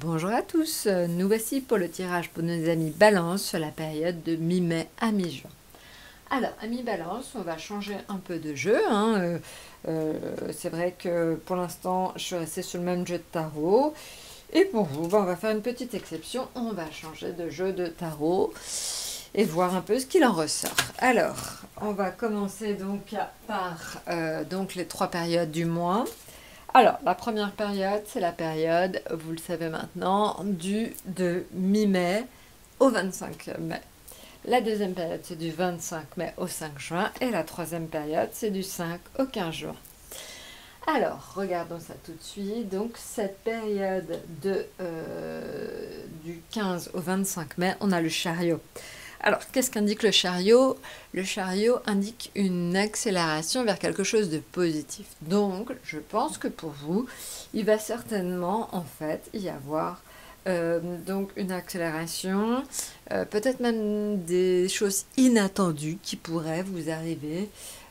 Bonjour à tous, nous voici pour le tirage pour nos amis Balance sur la période de mi-mai à mi-juin. Alors, à mi-balance, on va changer un peu de jeu. Hein. Euh, euh, c'est vrai que pour l'instant, je suis restée sur le même jeu de tarot. Et pour vous, ben, on va faire une petite exception. On va changer de jeu de tarot et voir un peu ce qu'il en ressort. Alors, on va commencer donc par euh, donc les trois périodes du mois. Alors, la première période, c'est la période, vous le savez maintenant, du de mi-mai au 25 mai. La deuxième période, c'est du 25 mai au 5 juin. Et la troisième période, c'est du 5 au 15 juin. Alors, regardons ça tout de suite. Donc, cette période de, euh, du 15 au 25 mai, on a le chariot. Alors, qu'est-ce qu'indique le chariot? Le chariot indique une accélération vers quelque chose de positif. Donc, je pense que pour vous, il va certainement, en fait, y avoir euh, donc une accélération, euh, peut-être même des choses inattendues qui pourraient vous arriver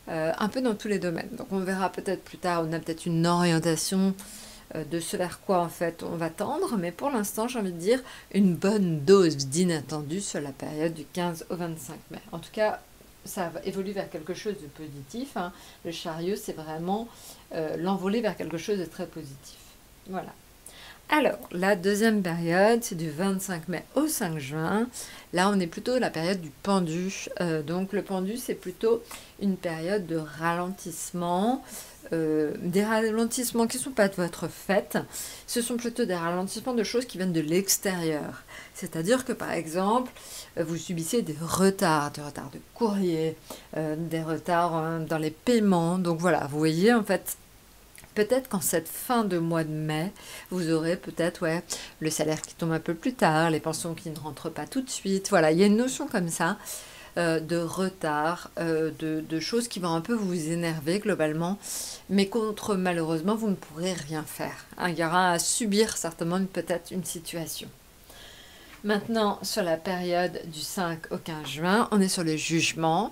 euh, un peu dans tous les domaines. Donc on verra peut-être plus tard, on a peut-être une orientation de ce vers quoi en fait on va tendre, mais pour l'instant j'ai envie de dire une bonne dose d'inattendu sur la période du 15 au 25 mai. En tout cas, ça évolue vers quelque chose de positif. Hein. Le chariot, c'est vraiment euh, l'envoler vers quelque chose de très positif. Voilà. Alors, la deuxième période, c'est du 25 mai au 5 juin. Là, on est plutôt la période du pendu. Euh, donc, le pendu, c'est plutôt une période de ralentissement. Euh, des ralentissements qui ne sont pas de votre fait. Ce sont plutôt des ralentissements de choses qui viennent de l'extérieur. C'est-à-dire que, par exemple, vous subissez des retards, des retards de courrier, euh, des retards dans les paiements. Donc, voilà, vous voyez, en fait, peut-être qu'en cette fin de mois de mai, vous aurez peut-être ouais, le salaire qui tombe un peu plus tard, les pensions qui ne rentrent pas tout de suite. Voilà, il y a une notion comme ça euh, de retard, euh, de, choses qui vont un peu vous énerver globalement, mais contre malheureusement vous ne pourrez rien faire. Hein. il y aura à subir certainement peut-être une situation. Maintenant, sur la période du 5 au 15 juin, on est sur le jugement.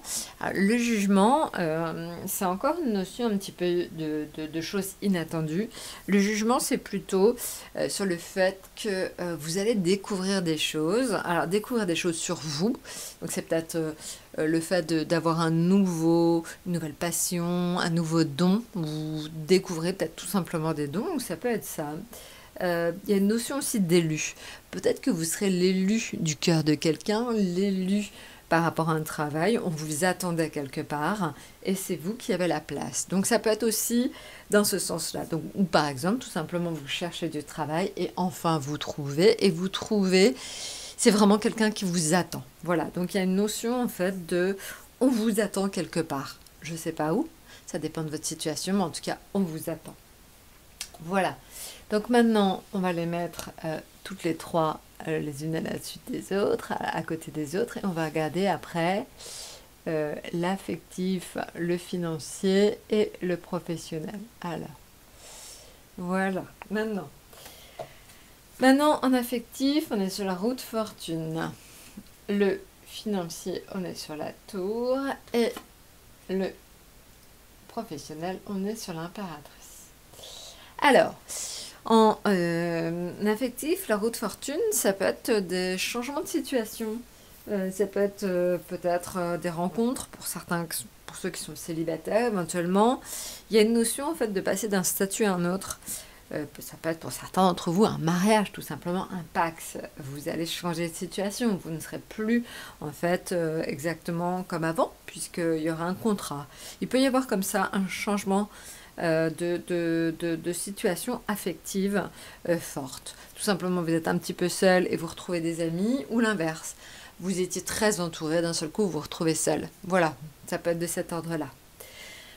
le jugement, euh, c'est encore une notion un petit peu de, choses inattendues. Le jugement, c'est plutôt euh, sur le fait que euh, vous allez découvrir des choses. Alors, découvrir des choses sur vous. Donc, c'est peut-être le fait d'avoir un nouveau, une nouvelle passion, un nouveau don. Vous découvrez peut-être tout simplement des dons. Ça peut être ça. Euh, il y a une notion aussi d'élu. Peut-être que vous serez l'élu du cœur de quelqu'un, l'élu par rapport à un travail, on vous attendait quelque part et c'est vous qui avez la place. Donc ça peut être aussi dans ce sens-là. Donc, ou par exemple, tout simplement, vous cherchez du travail et enfin vous trouvez et vous trouvez, c'est vraiment quelqu'un qui vous attend. Voilà, donc il y a une notion en fait de on vous attend quelque part. Je ne sais pas où, ça dépend de votre situation, mais en tout cas, on vous attend. Voilà. Donc maintenant, on va les mettre euh, toutes les trois euh, les unes à la suite des autres, à, côté des autres, et on va regarder après euh, l'affectif, le financier et le professionnel. Alors, voilà. Maintenant, maintenant en affectif, on est sur la route fortune. Le financier, on est sur la tour, et le professionnel, on est sur l'impératrice. Alors, en euh, affectif, la route fortune, ça peut être des changements de situation. Euh, ça peut être euh, peut-être des rencontres pour certains, pour ceux qui sont célibataires éventuellement. Il y a une notion en fait de passer d'un statut à un autre. ça peut être pour certains d'entre vous un mariage, tout simplement un pax. Vous allez changer de situation. Vous ne serez plus en fait exactement comme avant, puisqu'il y aura un contrat. Il peut y avoir comme ça un changement euh, de, de, de, situations affectives euh, fortes. Tout simplement, vous êtes un petit peu seul et vous retrouvez des amis, ou l'inverse. Vous étiez très entouré, d'un seul coup, vous vous retrouvez seul. Voilà, ça peut être de cet ordre-là.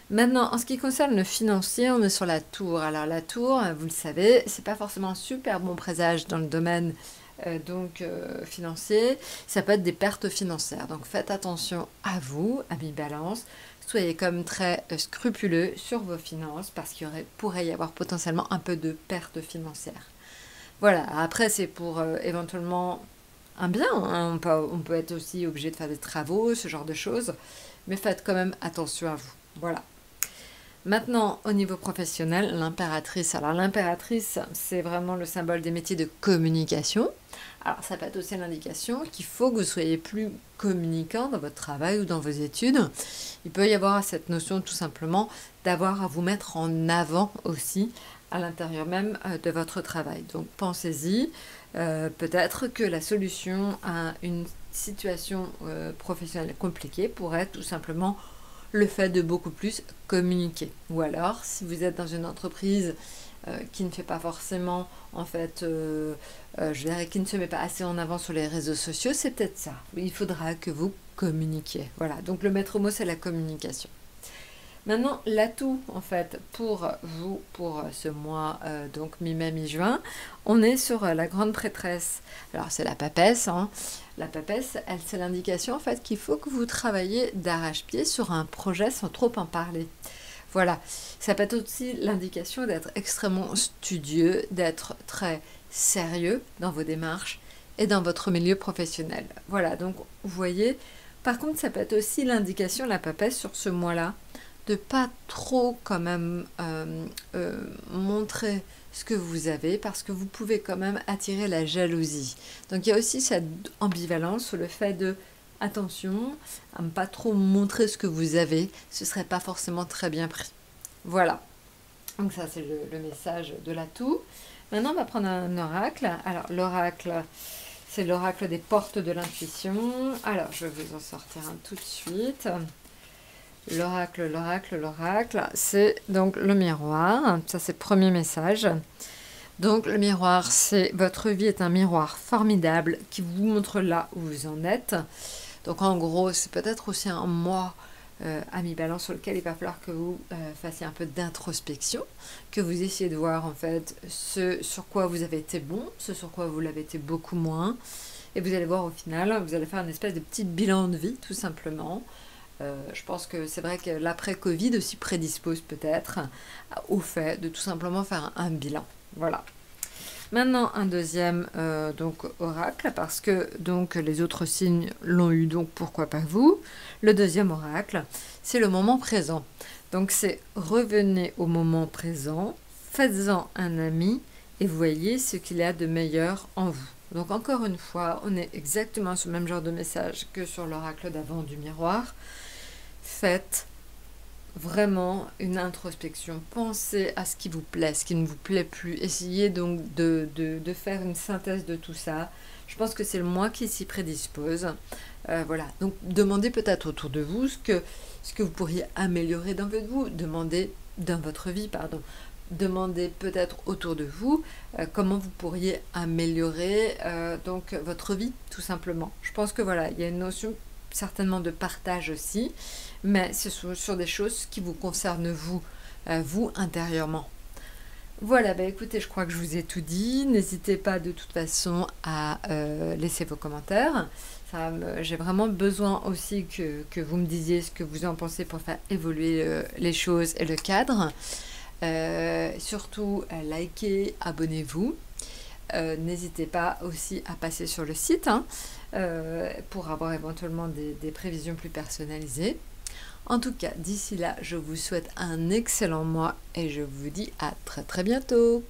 Maintenant, en ce qui concerne le financier, on est sur la tour. Alors la tour, vous le savez, c'est pas forcément un super bon présage dans le domaine euh, donc financier. Ça peut être des pertes financières. Donc faites attention à vous, amis balance soyez comme très euh, scrupuleux sur vos finances parce qu'il pourrait y avoir potentiellement un peu de perte financière. Voilà, après c'est pour euh, éventuellement un bien, hein. on, peut, être aussi obligé de faire des travaux, ce genre de choses, mais faites quand même attention à vous. Voilà. Maintenant, au niveau professionnel, l'impératrice. Alors l'impératrice, c'est vraiment le symbole des métiers de communication. Alors ça peut être aussi l'indication qu'il faut que vous soyez plus communicant dans votre travail ou dans vos études. Il peut y avoir cette notion tout simplement d'avoir à vous mettre en avant aussi à l'intérieur même euh, de votre travail. Donc pensez-y, euh, peut-être que la solution à une situation euh, professionnelle compliquée pourrait tout simplement le fait de beaucoup plus communiquer. Ou alors, si vous êtes dans une entreprise euh, qui ne fait pas forcément, en fait, euh, euh, je dirais, qui ne se met pas assez en avant sur les réseaux sociaux, c'est peut-être ça. Il faudra que vous communiquiez. Voilà, donc le maître mot, c'est la communication. Maintenant, l'atout, en fait, pour vous, pour ce mois, donc mi-mai, mi-juin, on est sur la grande prêtresse. Alors, c'est la papesse, hein. La papesse, c'est l'indication, en fait, qu'il faut que vous travaillez d'arrache-pied sur un projet sans trop en parler. Voilà, ça peut être aussi l'indication d'être extrêmement studieux, d'être très sérieux dans vos démarches et dans votre milieu professionnel. Voilà, donc vous voyez, par contre, ça peut être aussi l'indication, la papesse, sur ce mois-là, de pas trop quand même euh, euh, montrer ce que vous avez parce que vous pouvez quand même attirer la jalousie. Donc il y a aussi cette ambivalence sur le fait de attention à ne pas trop montrer ce que vous avez, ce serait pas forcément très bien pris. Voilà. Donc ça c'est le, le, message de l'atout. Maintenant on va prendre un oracle. Alors l'oracle, c'est l'oracle des portes de l'intuition. Alors je vais vous en sortir un tout de suite. L'oracle, l'oracle, l'oracle, c'est donc le miroir. Ça, c'est le premier message. Donc, le miroir, c'est votre vie est un miroir formidable qui vous montre là où vous en êtes. Donc, en gros, c'est peut-être aussi un mois euh, à mi-balance sur lequel il va falloir que vous euh, fassiez un peu d'introspection, que vous essayez de voir en fait ce sur quoi vous avez été bon, ce sur quoi vous l'avez été beaucoup moins. Et vous allez voir au final, vous allez faire une espèce de petit bilan de vie, tout simplement. Euh, je pense que c'est vrai que l'après-Covid aussi prédispose peut-être au fait de tout simplement faire un, bilan. Voilà. Maintenant un deuxième euh, donc oracle parce que donc les autres signes l'ont eu donc pourquoi pas vous? Le deuxième oracle c'est le moment présent. Donc c'est revenez au moment présent, faites-en un ami et voyez ce qu'il y a de meilleur en vous. Donc encore une fois, on est exactement sur le même genre de message que sur l'oracle d'avant du miroir faites vraiment une introspection. Pensez à ce qui vous plaît, ce qui ne vous plaît plus. Essayez donc de, faire une synthèse de tout ça. Je pense que c'est le moi qui s'y prédispose. Euh, voilà. Donc demandez peut-être autour de vous ce que, vous pourriez améliorer dans votre vie. Demandez dans votre vie, pardon. Demandez peut-être autour de vous euh, comment vous pourriez améliorer euh, donc votre vie, tout simplement. Je pense que voilà, il y a une notion certainement de partage aussi, mais ce sont sur des choses qui vous concernent vous, euh, vous intérieurement. Voilà, bah écoutez, je crois que je vous ai tout dit. N'hésitez pas de toute façon à euh, laisser vos commentaires. J'ai vraiment besoin aussi que, vous me disiez ce que vous en pensez pour faire évoluer euh, les choses et le cadre. surtout, likez, abonnez-vous. N'hésitez pas aussi à passer sur le site. Hein. Euh, pour avoir éventuellement des, des prévisions plus personnalisées. En tout cas, d'ici là, je vous souhaite un excellent mois et je vous dis à très très bientôt.